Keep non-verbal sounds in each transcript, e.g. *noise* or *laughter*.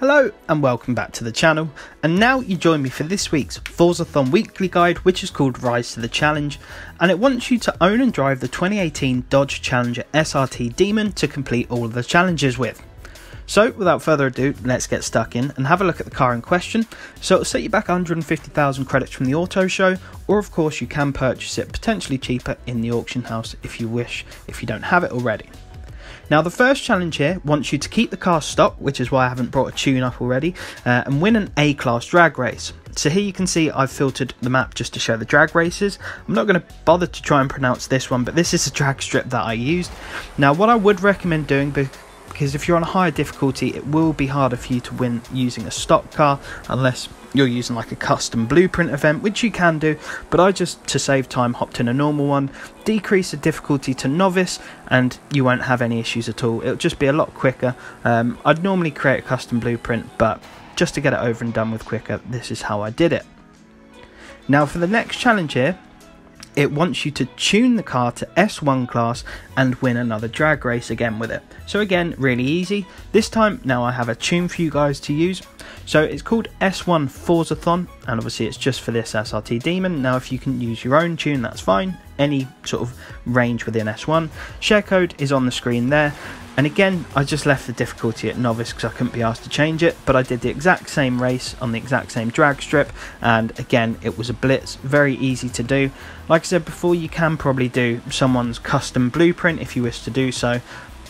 Hello and welcome back to the channel and now you join me for this week's Forzathon weekly guide which is called Rise to the Challenge and it wants you to own and drive the 2018 Dodge Challenger SRT Demon to complete all of the challenges with. So without further ado let's get stuck in and have a look at the car in question. So it'll set you back 150,000 credits from the auto show or of course you can purchase it potentially cheaper in the auction house if you wish if you don't have it already. Now, the first challenge here wants you to keep the car stock, which is why I haven't brought a tune up already, uh, and win an A class drag race. So here you can see I've filtered the map just to show the drag races. I'm not going to bother to try and pronounce this one, but this is a drag strip that I used. Now, what I would recommend doing, because if you're on a higher difficulty, it will be harder for you to win using a stock car unless you're using like a custom blueprint event, which you can do, but I just, to save time, hopped in a normal one, decrease the difficulty to novice, and you won't have any issues at all. It'll just be a lot quicker. Um, I'd normally create a custom blueprint, but just to get it over and done with quicker, this is how I did it. Now for the next challenge here, it wants you to tune the car to S1 class and win another drag race again with it. So again, really easy. This time, now I have a tune for you guys to use. So it's called S1 Forzathon, and obviously it's just for this SRT Demon. Now if you can use your own tune, that's fine. Any sort of range within S1. Share code is on the screen there. And again, I just left the difficulty at novice because I couldn't be asked to change it, but I did the exact same race on the exact same drag strip, and again, it was a blitz, very easy to do. Like I said before, you can probably do someone's custom blueprint if you wish to do so,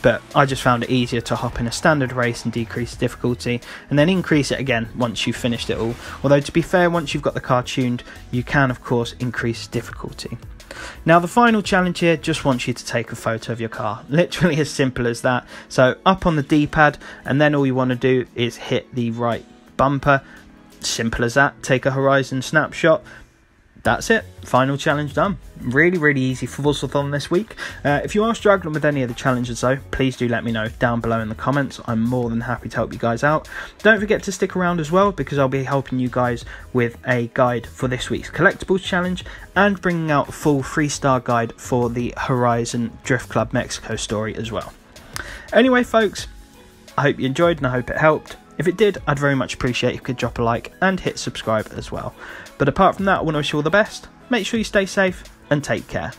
but I just found it easier to hop in a standard race and decrease the difficulty and then increase it again once you've finished it all. Although, to be fair, once you've got the car tuned, you can, of course, increase difficulty. Now the final challenge here just wants you to take a photo of your car. *laughs* Literally as simple as that. So up on the D-pad and then all you want to do is hit the right bumper. Simple as that. Take a horizon snapshot, that's it. Final challenge done. Really, really easy for Forzathon this week. Uh, if you are struggling with any of the challenges, though, please do let me know down below in the comments. I'm more than happy to help you guys out. Don't forget to stick around as well because I'll be helping you guys with a guide for this week's collectibles challenge and bringing out a full three star guide for the Horizon Drift Club Mexico story as well. Anyway, folks, I hope you enjoyed and I hope it helped. If it did, I'd very much appreciate if you could drop a like and hit subscribe as well. But apart from that, I want to wish you all the best. Make sure you stay safe and take care.